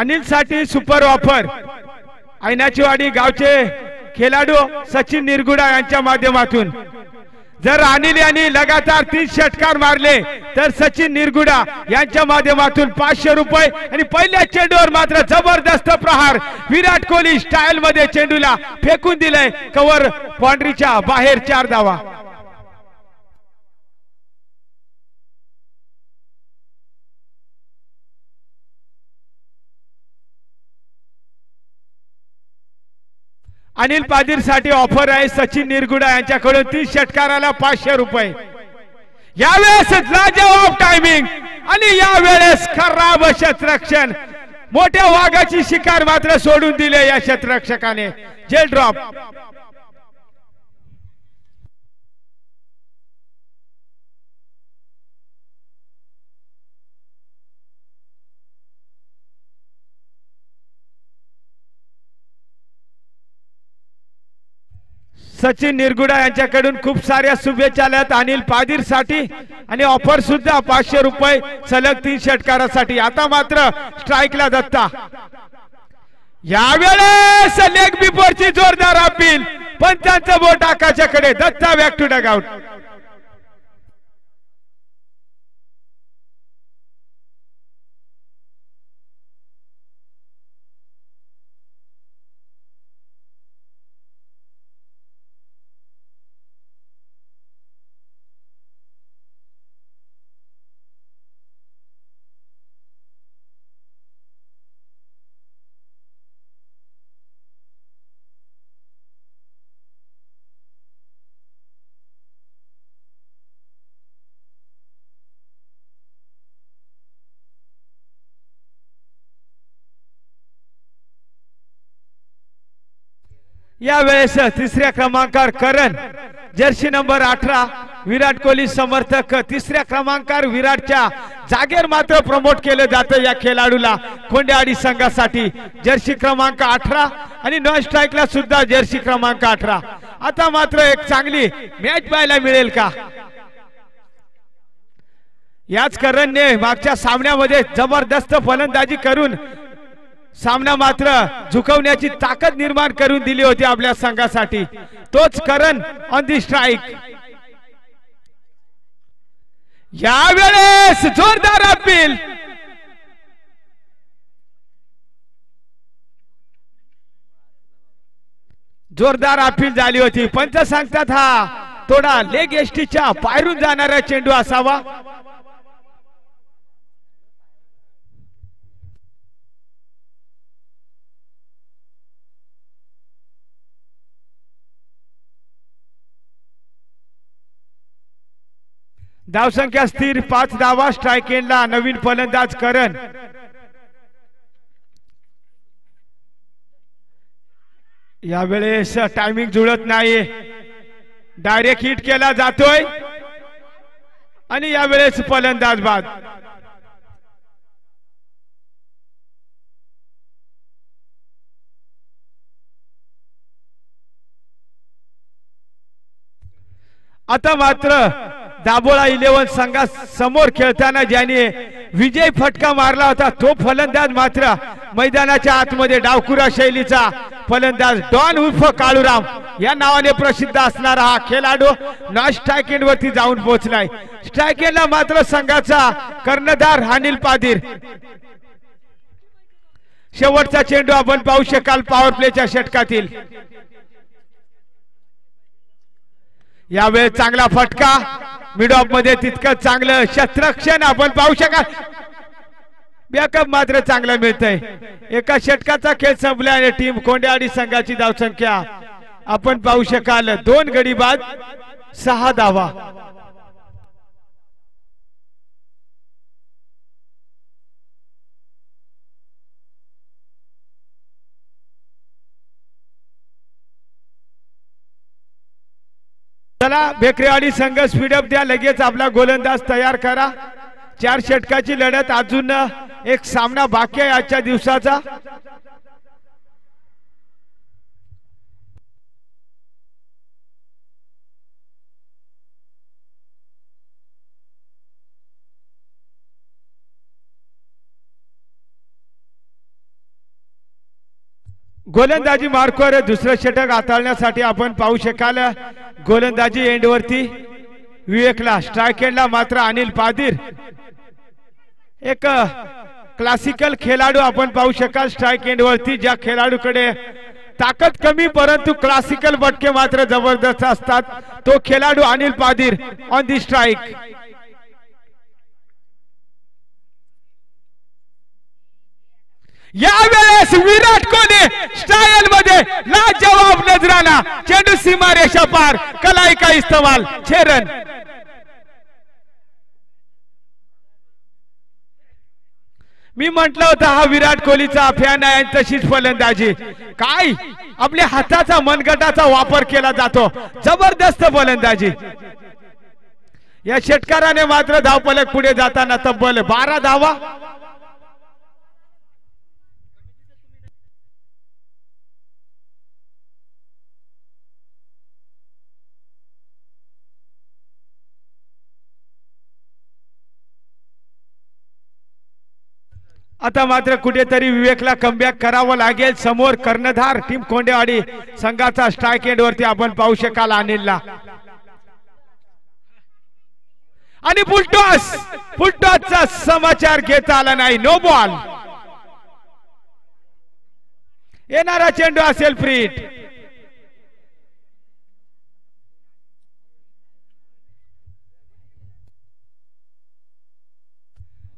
अनिलसाठी super offer ऐनाचीवाडी गावचे खेळाडू सचिन निरगुडा यांच्या माध्यमातून. जर अनिल यांनी लगातार तीन षटकार मारले तर सचिन निरगुडा यांच्या माध्यमातून पाचशे रुपये आणि पहिल्या चेंडूवर मात्र जबरदस्त प्रहार. विराट कोहली स्टाईल मध्ये चेंडूला फेकून दिलंय. कव्हर बाउंड्रीच्या बाहेर चार धावा. अनिल पादीरसाठी ऑफर आहे सचिन निरगुडा यांच्याकडून तीस षटकाराला पाचशे रुपये. यावेळेस लाजवाब टायमिंग आणि यावेळेस खराब क्षेत्ररक्षण मोठ्या वाघाची शिकार मात्र सोडून दिले या क्षेत्ररक्षकाने जेल ड्रॉप सचिन निरगुडा यांच्याकडून खूप साऱ्या शुभेच्छा आल्यात. अनिल पादीरसाठी आणि ऑफर सुद्धा पाचशे रुपये सलग तीन षटकारासाठी आता मात्र स्ट्राईकला दत्ता. यावेळेस लेग बिफोरची जोरदार अपील पंचांचं बोट आकाशाकडे. Datta back to dugout यावेळेस तिसऱ्या क्रमांकावर करण जर्सी नंबर अठरा विराट कोहली समर्थक. तिसऱ्या क्रमांकावर विराटच्या जागेवर मात्र प्रमोट केलं जातं या खेळाडूला कोंड्याआडी संघासाठी. जर्सी क्रमांक अठरा आणि नॉन स्ट्राईकला सुद्धा जर्सी क्रमांक अठरा. आता मात्र एक चांगली मॅच पाहायला मिळेल का? याच करणने मागच्या सामन्यामध्ये जबरदस्त फलंदाजी करून सामना मात्र झुकवण्याची ताकद निर्माण करून दिली होती आपल्या संघासाठी. तोच करण ऑन दी स्ट्राईक यावेळेस जोरदार अपील. जोरदार अपील झाली होती. पंच सांगतात हा थोडा लेग एसटीच्या पायरून जाणारा चेंडू असावा. धावसंख्या स्थिर पाच धावा स्ट्रायकेनला नवीन फलंदाज करण. यावेळेस टायमिंग जुळत नाही डायरेक्ट हिट केला जातोय. आणि यावेळेस फलंदाज बाद आता मात्र दाबोळा इलेव्हन संघा समोर खेळताना ज्याने विजय फटका मारला होता तो फलंदाज मात्र मैदानाच्या आतमध्ये डावकुरा शैलीचा फलंदाज डॉन उर्फ काळूराम या नावाने प्रसिद्ध असणारा हा खेळाडू नॉन स्ट्रायकेंड वरती जाऊन पोहोचलाय. स्ट्रायकेंडला मात्र संघाचा कर्णधार अनिल पादीर. शेवटचा चेंडू आपण पाहू शकाल पॉवर प्लेच्या षटकातील. यावेळेस चांगला फटका मिड ऑफमध्ये तितकं चांगलं शस्त्रक्षण आपण पाहू शकाल. बॅकअप मात्र चांगलं मिळतंय. एका षटकाचा खेळ संपला आणि टीम कोंड्याआडी संघाची धावसंख्या. आपण पाहू शकाल दोन गडी बाद सहा धावा. चला बेकरेवाडी संघ स्पीडअप द्या लगेच आपला गोलंदाज तयार करा. चार षटकाची लढत अजून एक सामना बाकी आहे आजच्या दिवसाचा. गोलंदाजी मार्कवर दुसरं षटक हाताळण्यासाठी आपण पाहू शकाल. गोलंदाजी एंडवरती विवेकला स्ट्राईक एंडला मात्र अनिल पादीर. एक क्लासिकल खेळाडू आपण पाहू शकाल स्ट्राईक एंडवरती ज्या खेळाडूकडे ताकद कमी परंतु क्लासिकल बटके मात्र जबरदस्त असतात. तो खेळाडू Anil Padir on the strike यावेळेस विराट कोहली स्टायलमध्ये लाजवाब नजराना चेंडू सीमा रेषा पार कलाईका इस्तवाल इस्तेमाल मी म्हंटल होता हा विराट कोहलीचा फॅन आहे तशीच फलंदाजी. काय? आपल्या हाताचा मनगटाचा वापर केला जातो. जबरदस्त फलंदाजी. या षटकाराने मात्र धावपलक पुढे जाताना तब्बल बारा धावा. आता मात्र कुठेतरी विवेकला कमबॅक करावं लागेल. समोर कर्णधार टीम कोंडेवाडी संघाचा स्ट्रायक एंड वरती आपण पाहू शकाल अनिलला. आणि फुलटॉस फुलटॉसचा समाचार घेता आला नाही. नो बॉल येणारा चेंडू असेल फ्रीट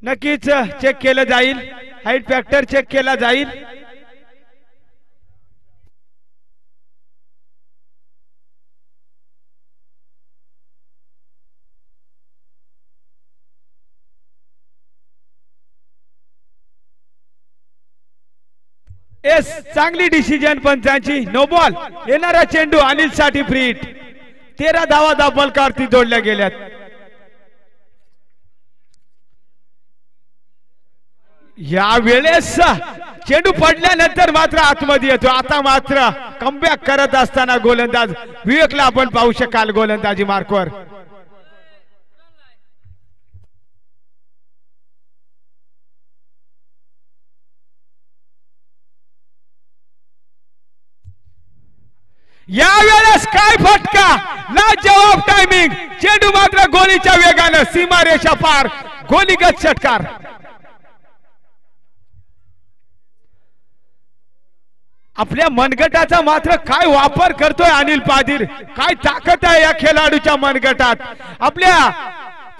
नक्कीच चेक केलं जाईल. हाईट फॅक्टर चेक केला जाईल. एस चांगली डिसिजन पंचांची. नो बॉल येणारा चेंडू अनिलसाठी फ्रीट तेरा धावा धाबलकारती जोडल्या गेल्यात. या वेळेस चेंडू पडल्यानंतर मात्र आतमध्ये येतो. आता मात्र कमबॅक करत असताना गोलंदाज विवेकला आपण पाहू शकाल गोलंदाजी मार्कवर. या वेळेस काय फटका? ना जवाब टायमिंग चेंडू मात्र गोलीच्या वेगानं सीमा रेषा पार. गोलीगत षटकार. आपल्या मनगटाचा मात्र काय वापर करतोय अनिल पादीर? काय ताकद आहे या खेळाडूच्या मनगटात? आपल्या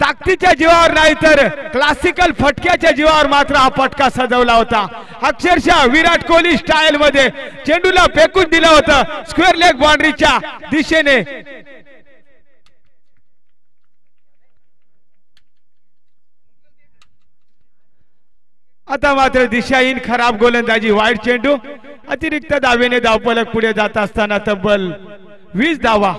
ताकदीच्या जीवावर नाही तर क्लासिकल फटक्याच्या जीवावर मात्र हा फटका सजवला होता. अक्षरशः विराट कोहली स्टाईल मध्ये चेंडूला फेकून दिलं होतं. स्क्वेअर लेग बाउंड्रीच्या दिशेने. आता मात्र दिशाहीन खराब गोलंदाजी वाईट चेंडू. अतिरिक्त दावेने धावपलक पुढे जात असताना तब्बल वीस धावा.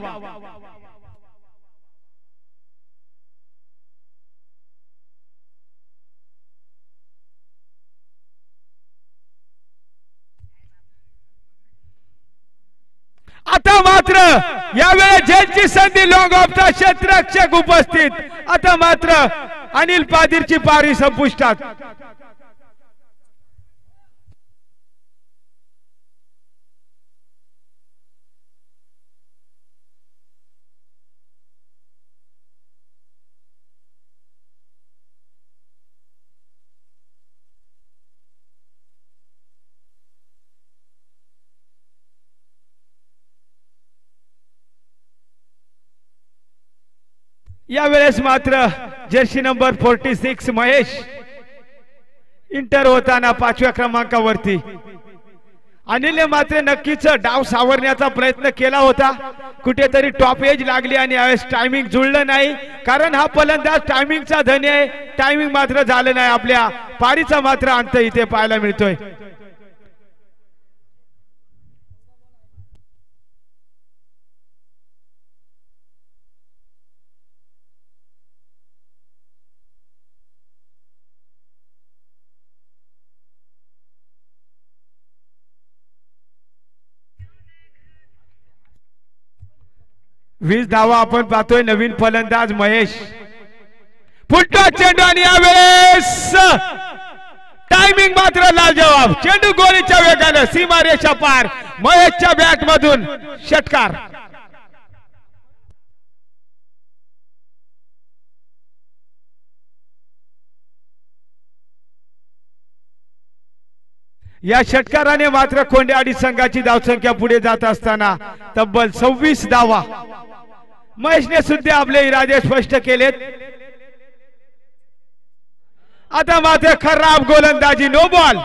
आता मात्र यावेळेस ज्यांची संधी लॉंग ऑफचा क्षेत्ररक्षक उपस्थित. आता मात्र अनिल पादीरची पारी संपुष्टात. यावेळेस मात्र jersey number forty six Mahesh enter होताना पाचव्या क्रमांकावरती. अनिलने मात्र नक्कीच डाव सावरण्याचा प्रयत्न केला होता. कुठेतरी टॉप एज लागली आणि यावेळेस टायमिंग जुळलं नाही. कारण हा फलंदाज टायमिंगचा धनी आहे. टायमिंग मात्र झालं नाही. आपल्या पारीचा मात्र अंत इथे पाहायला मिळतोय. वीस धावा आपण पाहतोय नवीन फलंदाज महेश. फुटतो चेंडू आणि यावेळेस टायमिंग मात्र लाल जवाब. चेंडू गोळीच्या वेगानं सीमारेषा पार. महेशच्या बॅट मधून षटकार. या षटकाराने मात्र कोंडेआडी संघाची धावसंख्या पुढे जात असताना तब्बल सव्वीस धावा. महेशने सुद्धा आपले इरादे स्पष्ट केलेत. आता मात्र खराब गोलंदाजी नो बॉल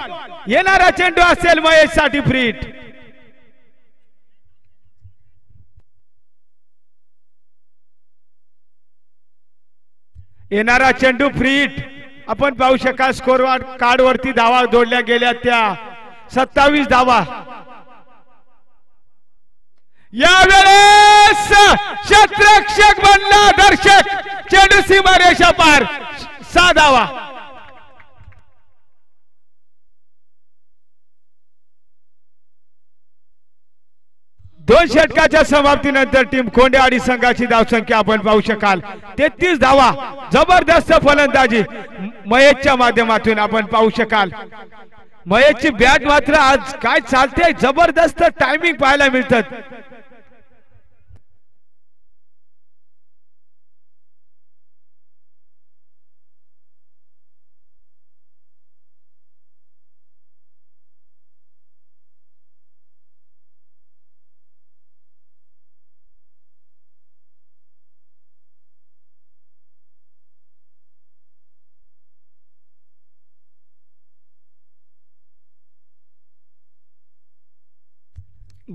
येणारा चेंडू असेल महेशसाठी फ्रीट. येणारा चेंडू फ्रीट. आपण पाहू शकाल स्कोर कार्ड वरती धावा जोडल्या गेल्या त्या. सत्तावीस धावा. यावेळेस शत्रक्षक बनला दर्शक चेडसी मारेशा पार साधावा. दोन षटकाच्या समाप्तीनंतर टीम कोंडे खोंडेआडी संघाची धावसंख्या आपण पाहू शकाल. तेहतीस धावा जबरदस्त फलंदाजी महेशच्या माध्यमातून आपण पाहू शकाल. महेशची बॅट मात्र आज काय चालते जबरदस्त टायमिंग पाहायला मिळतात.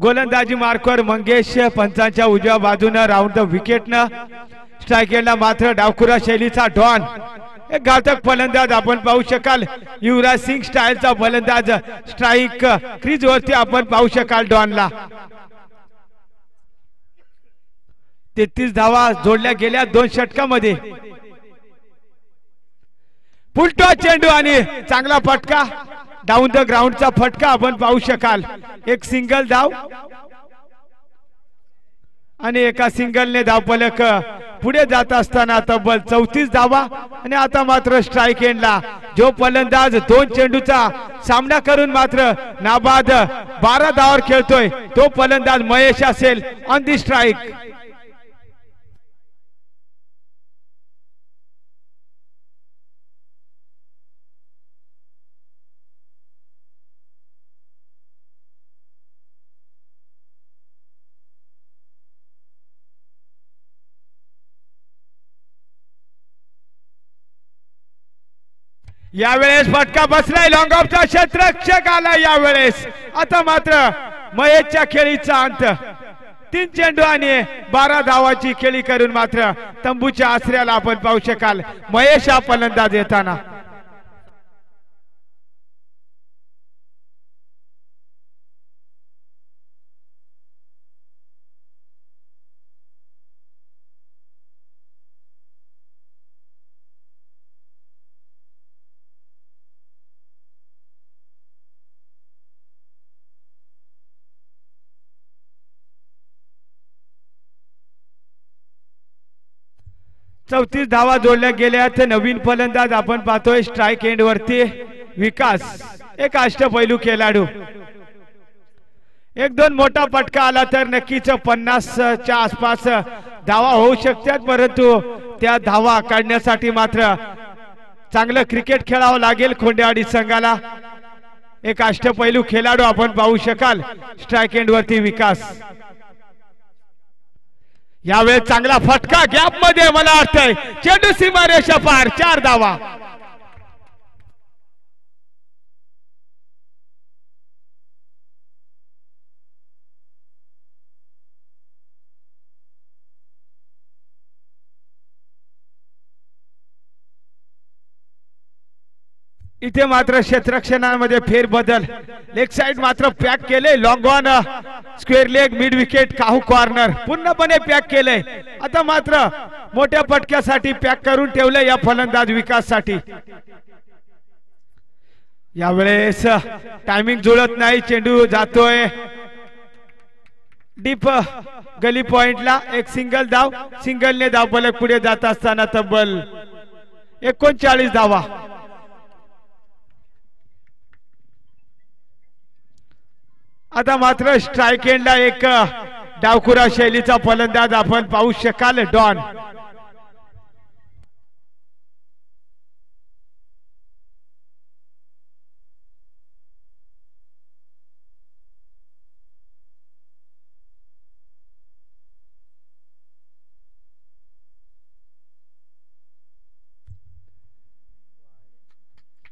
गोलंदाजी मार्कवर मंगेश पंचांच्या उजव्या बाजूनं राऊंड द विकेटनं स्ट्राईक एंडला मात्र डावखुरा शैलीचा डॉन एक घातक फलंदाज आपण पाहू शकाल. युवराज सिंग स्टाईलचा फलंदाज स्ट्राईक क्रीज वरती आपण पाहू शकाल डॉनला तेहतीस धावा जोडल्या गेल्या दोन षटकामध्ये. पुलटो चेंडू आणि चांगला फटका. डाऊन द ग्राउंडचा फटका आपण पाहू शकाल. एक सिंगल धाव. आणि एका सिंगलने धावफलक पुढे जात असताना तब्बल चौतीस धावा. आणि आता मात्र स्ट्राईक एंडला जो फलंदाज दोन चेंडूचा सामना करून मात्र नाबाद बारा धावावर खेळतोय. तो फलंदाज महेश असेल ऑन दी स्ट्राईक यावेळेस फटका बसलाय. लॉंग ऑफचा क्षेत्रक्षक आला यावेळेस. आता मात्र महेशच्या खेळीचा अंत. तीन चेंडू आणि बारा धावाची खेळी करून मात्र तंबूच्या आसऱ्याला आपण पाहू शकाल. महेश हा फलंदाज येताना. चौतीस धावा जोडल्या गेल्या तर नवीन फलंदाज आपण पाहतोय स्ट्राईक एंड वरती. विकास. एक अष्टपैलू खेळाडू. एक दोन मोठा फटका आला तर नक्कीच पन्नासच्या आसपास धावा होऊ शकतात. परंतु त्या धावा काढण्यासाठी मात्र चांगलं क्रिकेट खेळावं लागेल खोंडेवाडी संघाला. एक अष्टपैलू खेळाडू आपण पाहू शकाल. स्ट्राईक एंड वरती विकास. यावेळेस चांगला फटका गॅपमध्ये मला वाटतंय. चेंडू सीमारेषा पार चार धावा. इथे मात्र क्षेत्रक्षणामध्ये फेरबदल. लेग साइड मात्र पॅक केले. Long on square leg mid wicket काहू कॉर्नर पूर्णपणे पॅक केले. आता मात्र मोठ्या पटक्यासाठी पॅक करून ठेवले या फलंदाज विकाससाठी. यावेळेस uh, टायमिंग जुळत नाही. चेंडू जातोय. डीप uh, गली पॉइंटला. एक सिंगल धाव. सिंगलने धावपलक पुढे जात असताना तब्बल एकोणचाळीस धावा. आता मात्र स्ट्राईक एंडला एक डावकुरा शैलीचा फलंदाज आपण पाहू शकाल डॉन.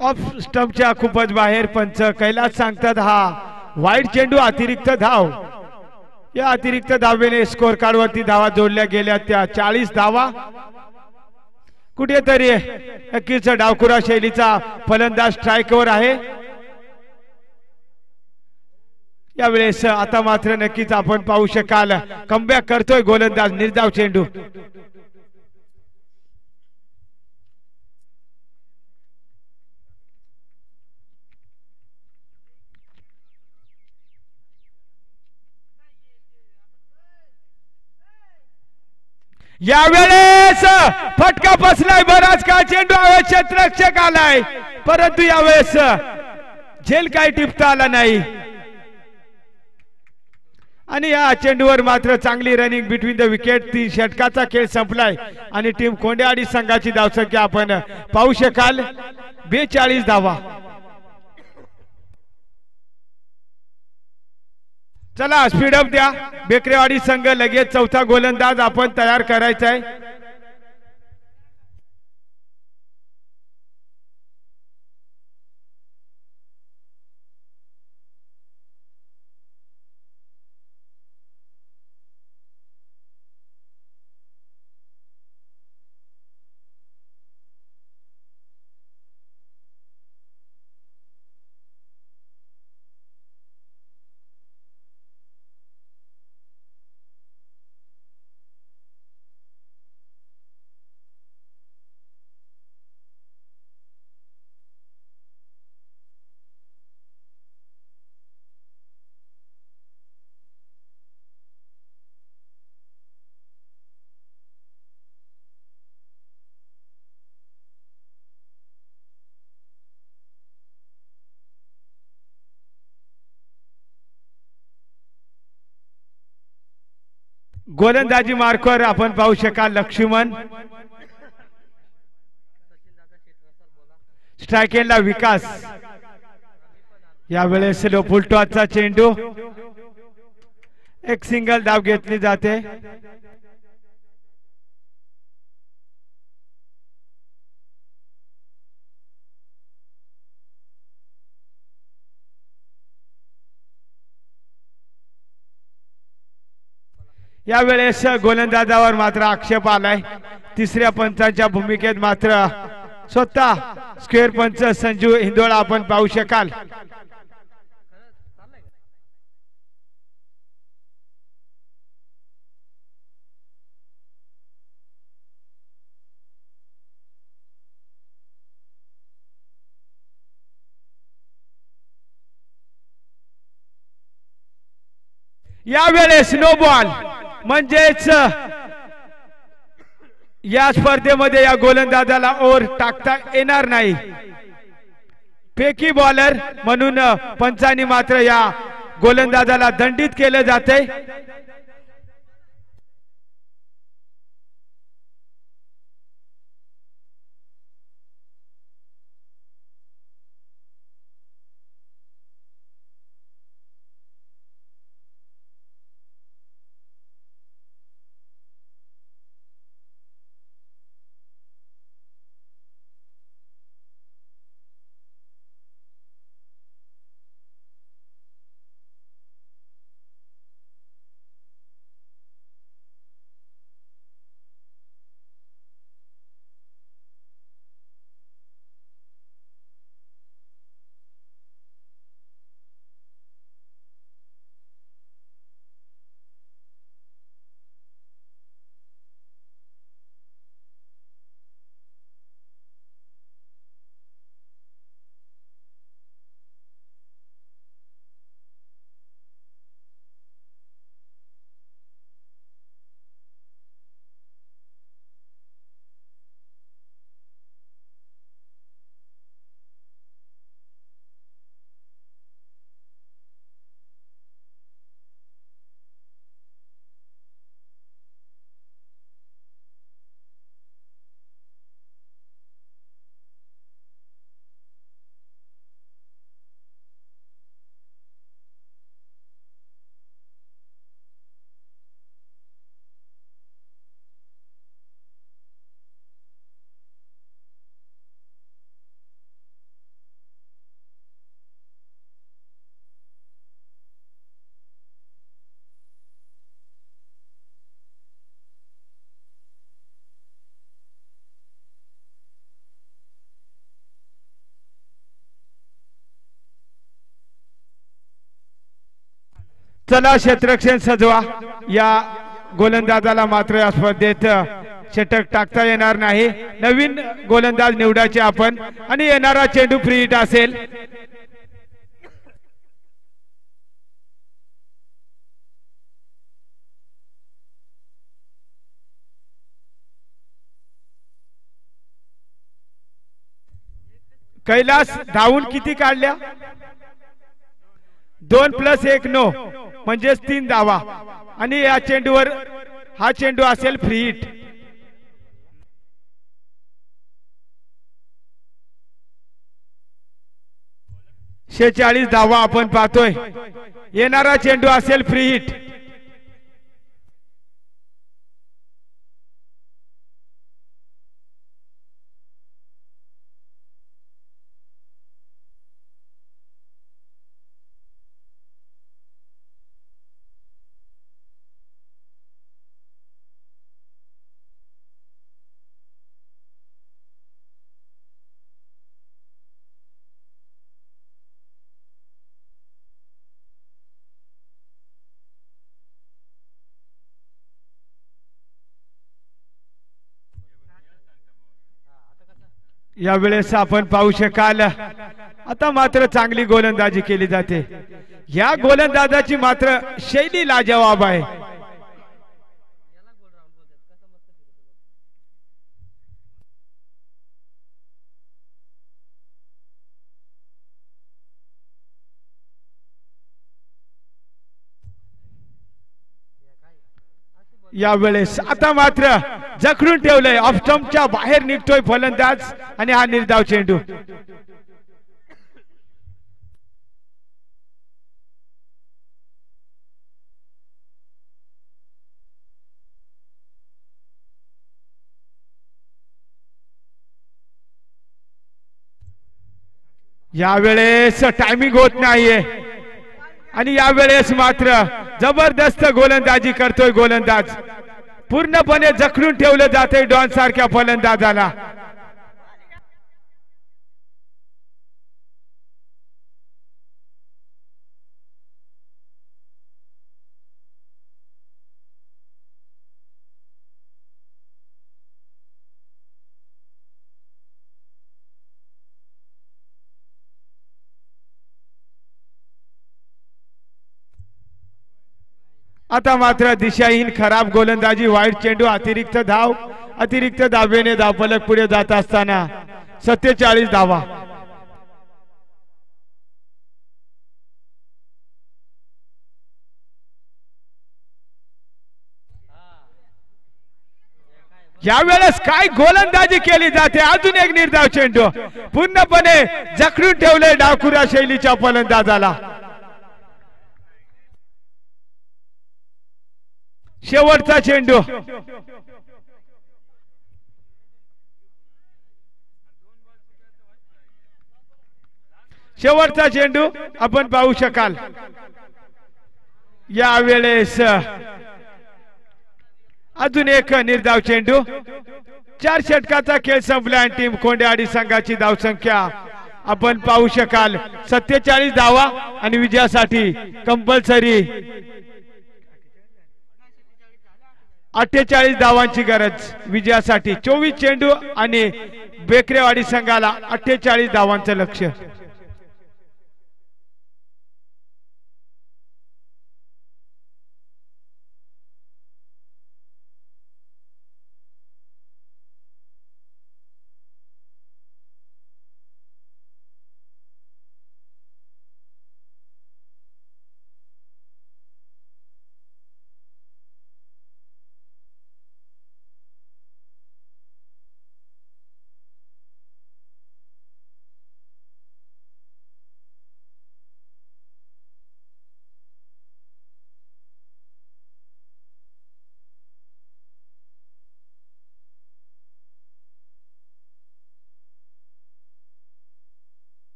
ऑफ स्टंपच्या खूपच बाहेर पंच कैलास सांगतात हा. वाईट चेंडू अतिरिक्त धाव. या अतिरिक्त धावेने स्कोर कार्ड वरती धावा जोडल्या गेल्या त्या चाळीस धावा. कुठेतरी नक्कीच डावकुरा शैलीचा फलंदाज स्ट्राईकवर आहे. यावेळेस आता मात्र नक्कीच आपण पाहू शकाल. कमबॅक करतोय गोलंदाज निर्धाव चेंडू. यावेळेस फटका बसलाय बराच काळ चेंडू आवेश क्षेत्ररक्षक आलाय. परंतु यावेळेस झेल काय टिपता आला नाही. आणि या चेंडूवर मात्र चांगली रनिंग बिटवीन द विकेट ती षटकाचा खेळ संपलाय. आणि टीम कोंडेआडी संघाची धावसंख्या आपण पाहू शकाल. बेचाळीस धावा. चला स्पीडअप द्या. बेकरेवाडी संघ लगेच चौथा गोलंदाज आपण तयार करायचा आहे गोलंदाजी मार्कवर आपण पाहू शकाल लक्ष्मण. स्ट्रायकेनला विकास. यावेळेस फुलटॉचा चेंडू. एक सिंगल धाव घेतली जाते. यावेळेस गोलंदाजावर मात्र आक्षेप आलाय. तिसऱ्या पंचांच्या भूमिकेत मात्र स्वतः स्क्वेअर पंच संजू हिंदोळा आपण पाहू शकाल. यावेळेस नो बॉल म्हणजेच या स्पर्धेमध्ये या गोलंदाजाला ओर टाकता येणार नाही. पेकी बॉलर म्हणून पंचानी मात्र या गोलंदाजाला दंडित केलं जाते चला क्षेत्रक्षण सजवा. या गोलंदाजाला मात्र या स्पर्धेत षटक टाकता येणार नाही. नवीन गोलंदाज निवडायचे आपण. आणि येणारा चेंडू फ्री हिट असेल. कैलास धावून किती काढल्या? दोन प्लस एक नऊ म्हणजेच तीन धावा आणि या चेंडूवर हा चेंडू असेल फ्री हिट शेचाळीस धावा आपण पाहतोय. येणारा चेंडू असेल फ्री हिट यावेळेस आपण पाहू शकाल आता मात्र चांगली गोलंदाजी केली जाते. या गोलंदाजाची मात्र शैली लाजवाब आहे. यावेळेस आता मात्र जखडून ठेवलंय. ऑफस्टम्पच्या बाहेर निघतोय फलंदाज आणि हा निर्धाव चेंडू. यावेळेस टायमिंग होत नाहीये. आणि यावेळेस मात्र जबरदस्त गोलंदाजी करतोय गोलंदाज. पूर्णपणे जखडून ठेवलं जाते डॉन सारख्या फलंदाजाला. आता मात्र दिशाहीन खराब गोलंदाजी वाईट चेंडू अतिरिक्त धाव अतिरिक्त धावेने धावफलक पुढे जात असताना सत्तेचाळीस धावा. यावेळेस काय गोलंदाजी केली जाते? अजून एक निर्धाव चेंडू. पूर्णपणे जखडून ठेवले डाकुरा शैलीच्या फलंदाजाला. शेवटचा चेंडू. शेवटचा चेंडू आपण पाहू शकाल. यावेळेस अजून एक निर्धाव चेंडू. चार षटकाचा खेळ संपला आणि टीम कोंडेआडी संघाची धावसंख्या आपण पाहू शकाल सत्तेचाळीस धावा आणि विजयासाठी कंपल्सरी अठ्ठेचाळीस धावांची गरज. विजयासाठी चोवीस चेंडू आणि बेकरेवाडी संघाला अठ्ठेचाळीस धावांचं लक्ष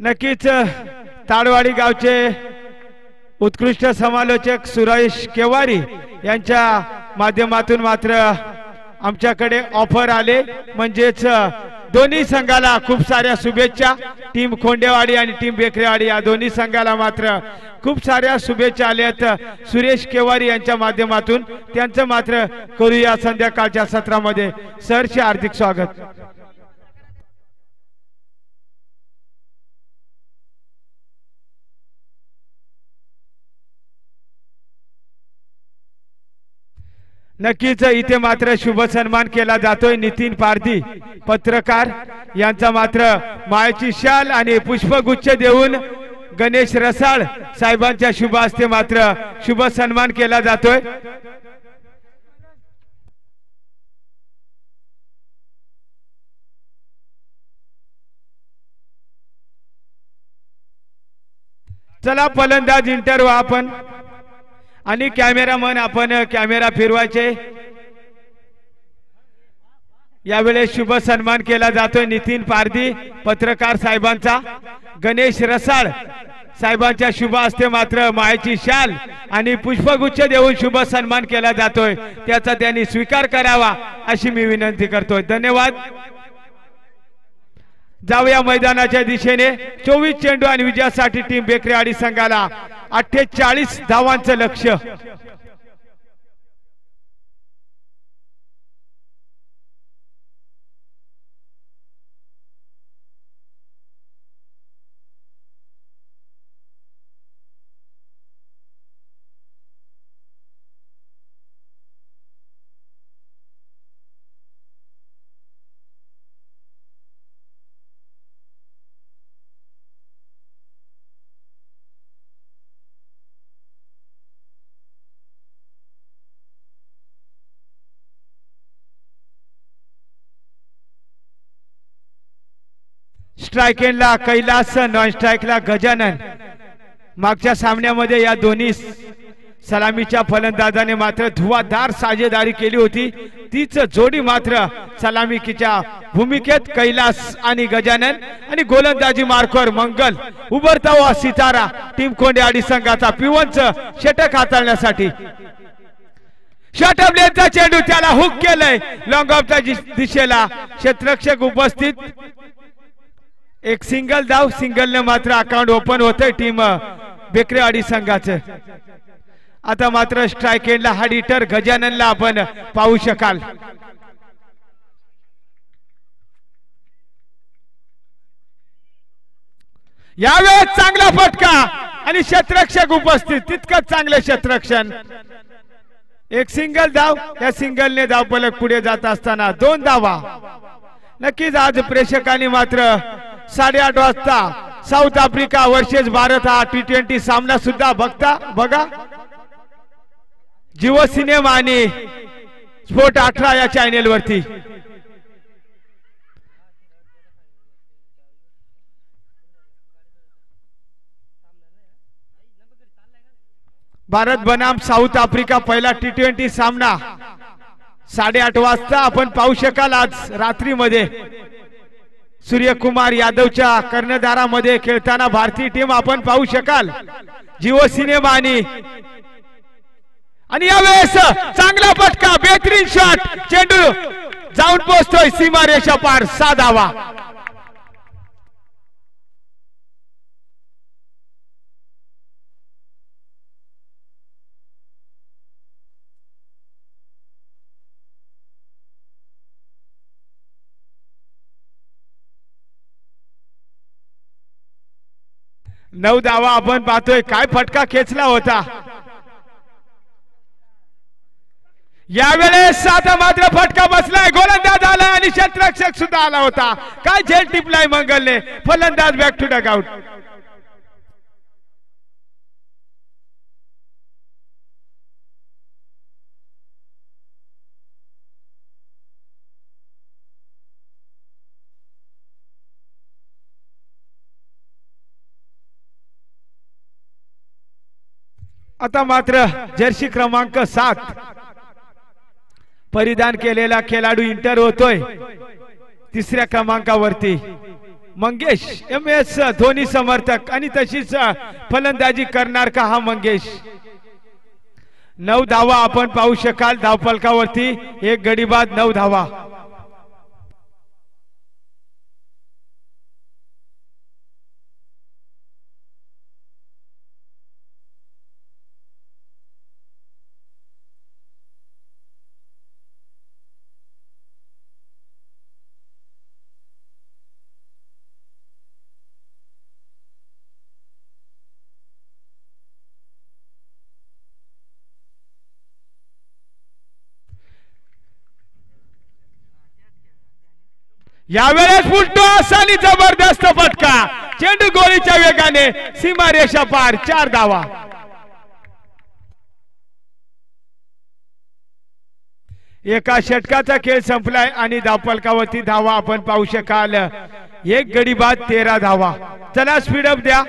नक्कीच ताडवाडी गावचे उत्कृष्ट समालोचक सुरेश केवारी यांच्या माध्यमातून मात्र आमच्याकडे ऑफर आले. म्हणजेच दोन्ही संघाला खूप साऱ्या शुभेच्छा. टीम खोंडेवाडी आणि टीम बेकरेवाडी या दोन्ही संघाला मात्र खूप साऱ्या शुभेच्छा आल्यात सुरेश केवारी यांच्या माध्यमातून. त्यांचं मात्र करूया संध्याकाळच्या सत्रामध्ये. सरचे हार्दिक स्वागत. नक्कीच इथे मात्र शुभ सन्मान केला जातोय नितीन पारधी पत्रकार. यांचा मात्र मायाची शाल आणि पुष्पगुच्छ देऊन गणेश रसाळ साहेबांच्या शुभ हस्ते मात्र शुभ सन्मान केला जातोय. चला फलंदाज इंटरव्ह्यू आपण. आणि कॅमेरामन आपण कॅमेरा फिरवायचे. यावेळेस शुभ सन्मान केला जातोय नितीन पारधी पत्रकार साहेबांचा. गणेश रसाळ साहेबांच्या शुभ असते मात्र मायाची शाल आणि पुष्पगुच्छ देऊन शुभ सन्मान केला जातोय. त्याचा त्यांनी स्वीकार करावा अशी मी विनंती करतोय. धन्यवाद. जाऊया मैदानाच्या दिशेने. चोवीस चेंडू आणि विजयासाठी टीम बेकरी आडी संघाला अठ्ठेचाळीस धावांचं लक्ष स्ट्राईक एंडला कैलास नॉन स्ट्राईकला गजानन. मागच्या सामन्यामध्ये या दोन्ही सलामीच्या फलंदाजाने मात्र धुवाधार साजेदारी केली होती. तीच जोडी मात्र सलामीकीच्या भूमिकेत कैलास आणि गजानन आणि गोलंदाजी मार्कर मंगल उभरता व सितारा टीम कोंडेआडी संघाचा पिवंच षटक हाताळण्यासाठी. शॉर्ट चेंडू त्याला हुक केलंय. लॉंग ऑफच्या दिशेला क्षेत्रक्षक उपस्थित. एक सिंगल धाव सिंगलने मात्र अकाउंट ओपन होतंय टीम बेकरेवाडी संघाचं. आता मात्र स्ट्राईक एंडला हा हिटर गजाननला आपण पाहू शकाल. यावेळेस चांगला फटका आणि क्षेत्रक्षक उपस्थित तितकंच चांगलं क्षेत्रक्षण एक सिंगल धाव या सिंगलने धाव पलक पुढे जात असताना दोन धावा. नक्कीच आज प्रेक्षकांनी मात्र साडेआठ वाजता साऊथ आफ्रिका वर्सेस भारत हा टी ट्वेंटी सामना सुद्धा बघता बघा. जिओ सिनेमा आणि स्पोर्ट अठरा या चॅनेल वरती भारत बनाम साऊथ आफ्रिका पहिला टी ट्वेंटी सामना. साडेआठ वाजता आपण पाहू शकाल आज रात्रीमध्ये. सूर्यकुमार यादवच्या कर्णधारामध्ये खेळताना भारतीय टीम आपण पाहू शकाल. जिओ सिनेमा आणि आणि यावेळेस चांगला फटका बेहतरीन शॉट चेंडू जाऊन पोहोचतोय. सीमारेषा पार साधावा. नऊ धावा आपण पाहतोय. काय फटका खेचला होता? यावेळेस आता मात्र फटका बसलाय. गोलंदाज आलाय आणि क्षेत्ररक्षक सुद्धा आला होता. काय झेल टिपलाय मंगलने? फलंदाज बॅक टू डग आउट आता मात्र जर्सी क्रमांक सात. परिधान केलेला खेळाडू इंटर होतोय. तिसऱ्या क्रमांकावरती. मंगेश एम एस धोनी समर्थक आणि तशीच फलंदाजी करणार का हा मंगेश? नऊ धावा आपण पाहू शकाल धावपलकावरती. एक गडीबाद नऊ धावा. यावेळेस फुलतो असा जबरदस्त फटका. चेंडू गोळीच्या वेगाने सीमारेषा पार चार धावा. एका षटकाचा खेळ संपलाय आणि धावपलकावरती धावा आपण पाहू शकाल. एक गडी बाद तेरा धावा. चला स्पीडअप द्या.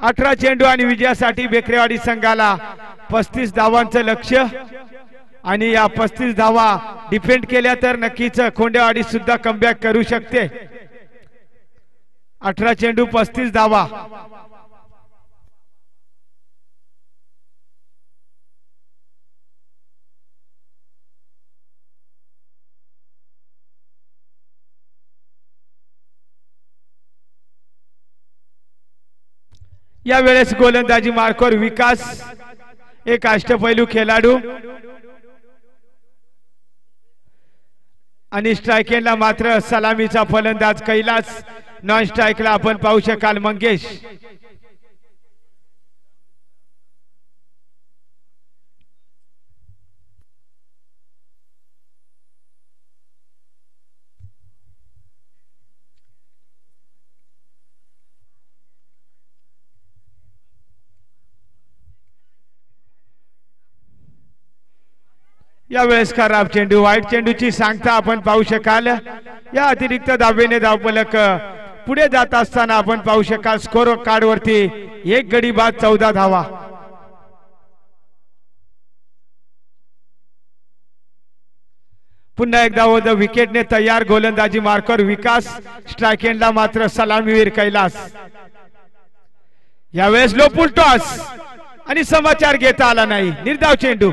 अठरा चेंडू आणि विजयासाठी बेकरेवाडी संघाला पस्तीस धावांचं लक्ष. आणि या पस्तीस धावा डिफेंड केल्या तर नक्कीच खोंडेवाडी सुद्धा कमबॅक करू शकते. अठरा चेंडू पस्तीस धावा. या वेळेस गोलंदाजी मार्कवर विकास एक अष्टपैलू खेळाडू. आणि स्ट्रायकेला मात्र सलामीचा फलंदाज कैलास. नॉन स्ट्राईकला आपण पाहू शकाल मंगेश. यावेळेस खराब चेंडू वाईट चेंडूची सांगता आपण पाहू शकाल. या अतिरिक्त धावेने धावपलक पुढे जात असताना आपण पाहू शकाल स्कोर कार्ड वरती एक गडी बाद चौदा धावा. पुन्हा एकदा व विकेटने तयार गोलंदाजी मार्कर विकास स्ट्रायकेंडला मात्र सलामीवीर कैलास. यावेळेस लोपुल टॉस आणि समाचार घेता आला नाही. निर्धाव चेंडू.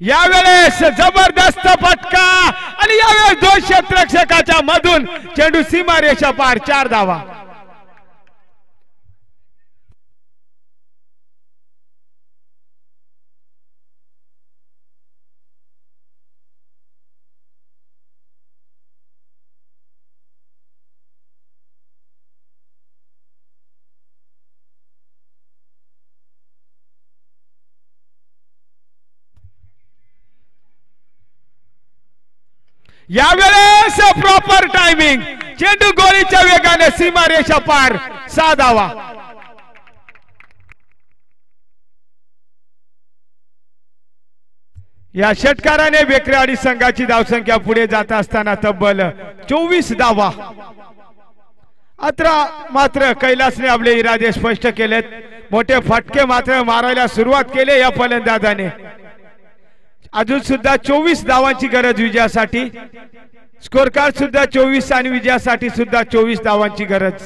यावेळेस जबरदस्त फटका आणि यावेळेस दोन क्षेत्रक्षकाच्या मधून चेंडू सीमारेषा पार चार धावा. यावेळेस प्रॉपर टायमिंग चेंडू गोळीच्या वेगाने सीमारेषा पार. सहा धावा या षटकाराने बेकरेवाडी संघाची धावसंख्या पुढे जात असताना तब्बल चोवीस धावा. अत्र मात्र कैलासने आपले इरादे स्पष्ट केलेत. मोठे फटके मात्र मारायला सुरुवात केले या फलंदाजाने. अजून सुद्धा चोवीस धावांची गरज विजयासाठी. स्कोर कार्ड सुद्धा चोवीस आणि विजयासाठी सुद्धा चोवीस धावांची गरज.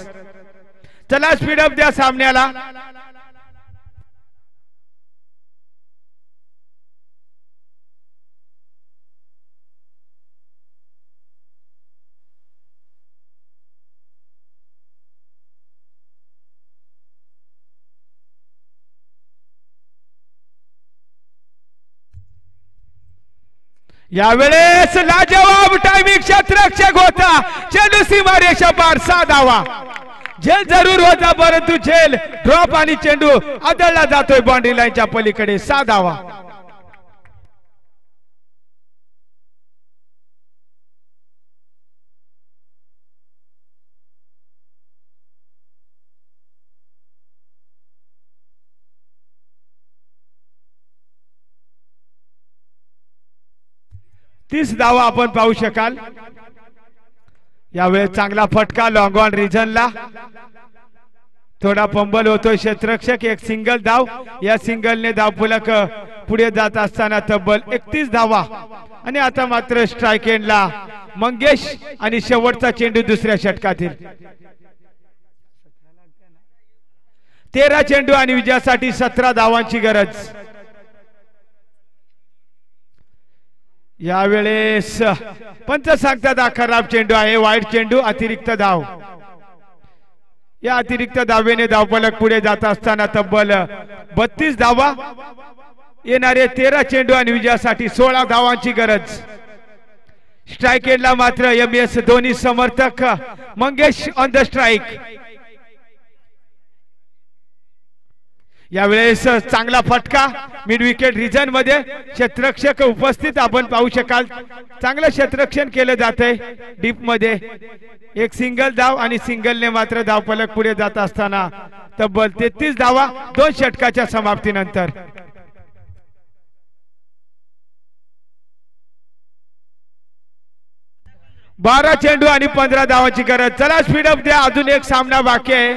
चला स्पीडअप द्या सामन्याला. यावेळेस लाजवाब टायमिंग क्षेत्ररक्षक होता. चेंडू सीमारेषा पार सहा धावा. झेल जरूर होता परंतु झेल ड्रॉप आणि चेंडू आदळला जातोय. बाउंड्री लाईनच्या पलीकडे. सा धावा. तीस धावा आपण पाहू शकाल. यावेळेस चांगला फटका लॉंग ऑन रिझनला थोडा पंबल होतोय क्षेत्रक्षक एक सिंगल धाव. या सिंगलने धावफलक पुढे जात असताना तब्बल एकतीस धावा. आणि आता मात्र स्ट्राईक एंडला मंगेश आणि शेवटचा चेंडू दुसऱ्या षटकातील. तेरा चेंडू आणि विजयासाठी सतरा धावांची गरज. यावेळेस पंच सांगतात हा खराब चेंडू आहे वाईट चेंडू अतिरिक्त धाव. या अतिरिक्त धावेने धावपलक पुढे जात असताना तब्बल बत्तीस धावा येणारे तेरा चेंडू आणि विजयासाठी सोळा धावांची गरज. स्ट्राईक एंडला मात्र एम एस धोनी समर्थक मंगेश ऑन द स्ट्राईक यावेळेस चांगला फटका मिड विकेट रिजनमध्ये क्षेत्रक्षक उपस्थित आपण पाहू शकाल. चांगलं क्षेत्रक्षण केलं जात आहे डीपमध्ये एक सिंगल धाव आणि सिंगलने मात्र धावफलक पुढे जात असताना तब्बल तेहतीस धावा दोन षटकाच्या समाप्तीनंतर. बारा चेंडू आणि पंधरा धावाची गरज. चला स्पीडअप द्या. अजून एक सामना बाकी आहे.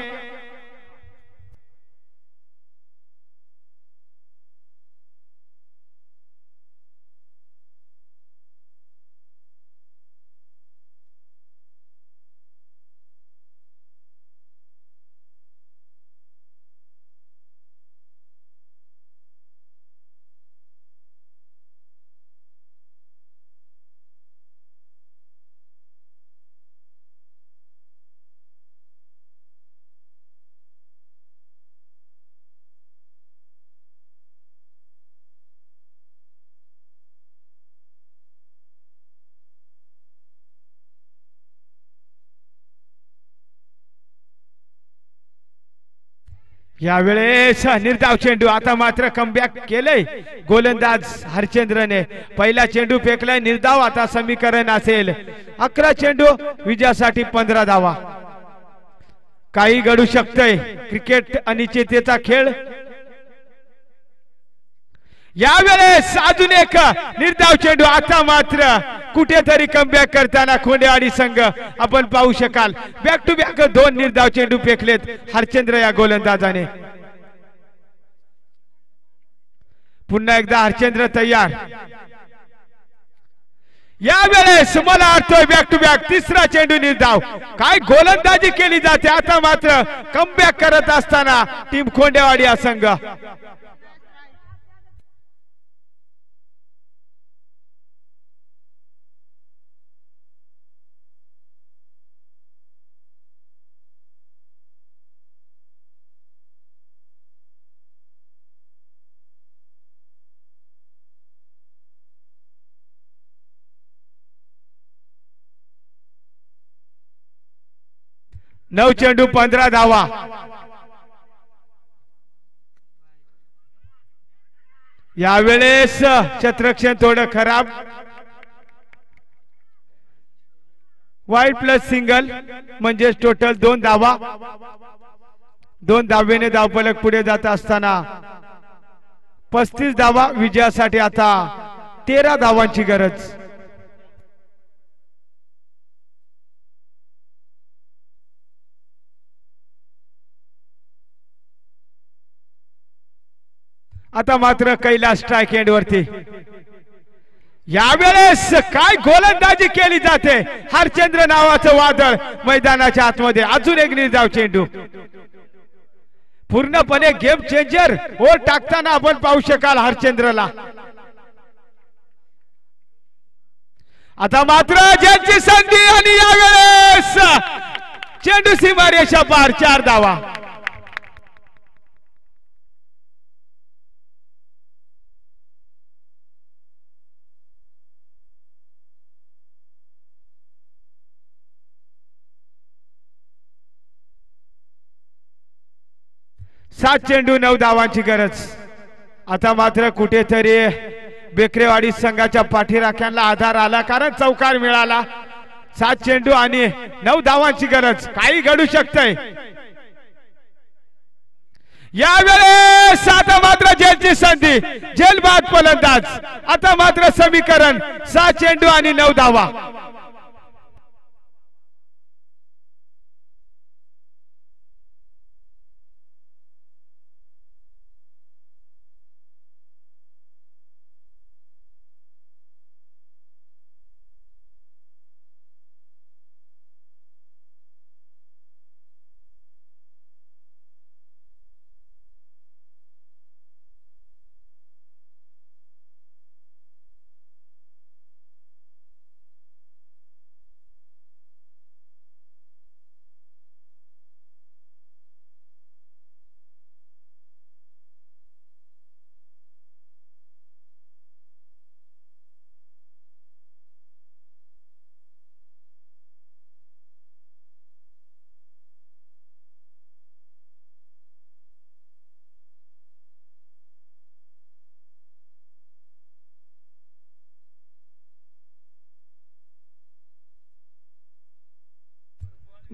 यावेळेस निर्धाव चेंडू आता मात्र कमबॅक केलंय. गोलंदाज हरचंद्रने पहिला चेंडू फेकलाय. निर्धाव आता समीकरण असेल. अकरा चेंडू विजयासाठी पंधरा धावा. काही घडू शकतंय. क्रिकेट अनिश्चिततेचा खेळ. यावेळेस अजून एक निर्धाव चेंडू. आता मात्र कुठेतरी कमबॅक करताना खोंडेवाडी संघ आपण पाहू शकाल. बॅक टू बॅक दोन निर्धाव चेंडू फेकलेत हरचंद्र या गोलंदाजाने. पुन्हा एकदा हरचंद्र तयार. यावेळेस मला वाटतोय बॅक टू बॅक तिसरा चेंडू निर्धाव. काय गोलंदाजी केली जाते. आता मात्र कमबॅक करत असताना टीम खोंडेवाडी हा संघ. नऊ चेंडू पंधरा धावा. यावेळेस क्षेत्रक्षण थोडं खराब. वाईट प्लस सिंगल म्हणजेच टोटल दोन धावा. दोन धावेने धावपलक पुढे जात असताना. पस्तीस धावा विजयासाठी आता तेरा धावांची गरज. आता मात्र कैलास स्ट्राईक एंड वरती. यावेळेस काय गोलंदाजी केली जाते? हरचंद्र नावाचं वादळ मैदानाच्या आतमध्ये. अजून एक निर्धाव चेंडू. पूर्णपणे गेम चेंजर ओर टाकताना आपण पाहू शकाल हरचंद्रला. आता मात्र ज्यांची संधी आणि यावेळेस चेंडू सीमारेषा पार चार धावा. सात चेंडू नऊ धावांची गरज. आता मात्र कुठेतरी बेकरेवाडी संघाच्या पाठीराख्यांना आधार आला कारण चौकार मिळाला. सात चेंडू आणि नऊ धावांची गरज. काही घडू शकतंय. यावेळेस आता मात्र जेलची संधी. संधी जेलबाद फलंदाज. आता मात्र समीकरण. सात चेंडू आणि नऊ धावा.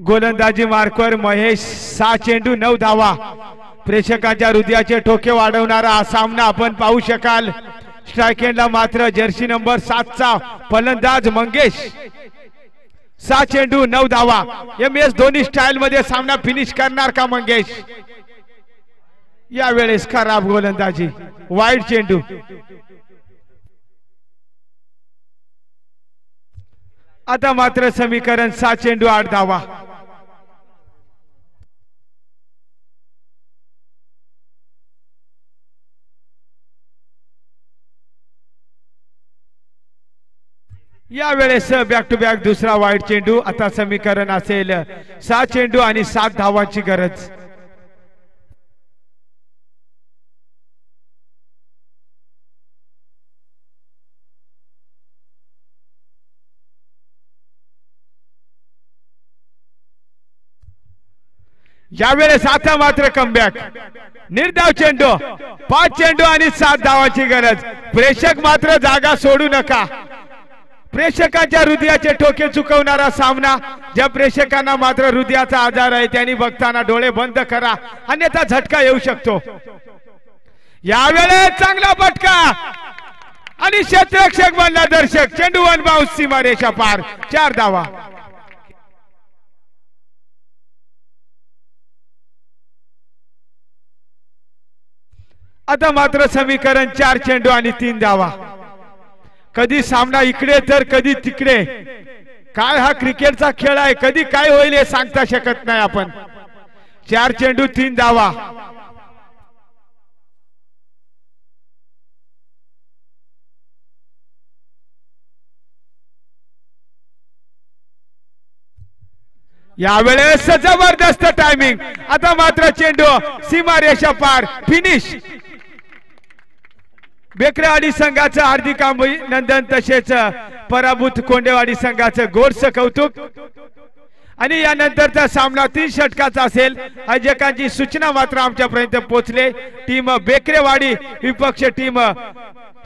गोलंदाजी मार्कवर महेश सहा चेंडू नऊ धावा. प्रेक्षकांच्या हृदयाचे ठोके वाढवणारा हा सामना आपण पाहू शकाल. स्ट्रायकेंडला मात्र जर्सी नंबर सातचा फलंदाज मंगेश. सहा चेंडू नऊ धावा. एम एस धोनी स्टाईल मध्ये सामना फिनिश करणार का मंगेश? यावेळेस खराब गोलंदाजी. वाईट चेंडू. आता मात्र समीकरण सात चेंडू आठ धावा. यावेळेस बॅक टू बॅक दुसरा वाईट चेंडू. आता समीकरण असेल सात चेंडू आणि सात धावांची गरज. यावेळेस आता मात्र कमबॅक निर्धाव चेंडू. पाच चेंडू आणि सात धावांची गरज. प्रेक्षक मात्र जागा सोडू नका. प्रेक्षकांच्या हृदयाचे ठोके चुकवणारा सामना ज्या प्रेक्षकांना मात्र हृदयाचा आजार आहे त्यांनी बघताना डोळे बंद करा. अन्यथा झटका येऊ शकतो. यावेळेस चांगला फटका. आणि क्षेत्रक्षक बनला दर्शक. चेंडू वन बाउन्स सीमारेषा पार. चार धावा. आता मात्र समीकरण चार चेंडू आणि तीन धावा. कधी सामना इकडे तर कधी तिकडे. काय हा क्रिकेटचा खेळ आहे? कधी काय होईल हे सांगता शकत नाही आपण. चार चेंडू तीन धावा. यावेळेस जबरदस्त टायमिंग आता मात्र चेंडू सीमारेषा पार. फिनिश बेकरेवाडी संघाचं हार्दिक अभिनंदन तसेच पराभूत कोंडेवाडी संघाचं गोडस कौतुक. आणि यानंतरचा सामना तीन षटकाचा असेल. आयोजकांची सूचना मात्र आमच्यापर्यंत पोहोचले. टीम बेकरेवाडी विपक्ष टीम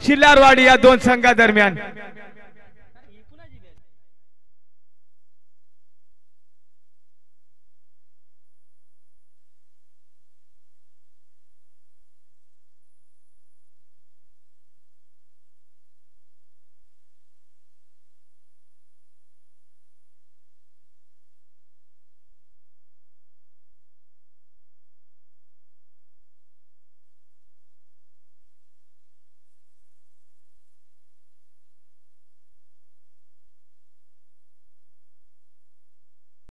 शिल्लारवाडी या दोन संघादरम्यान.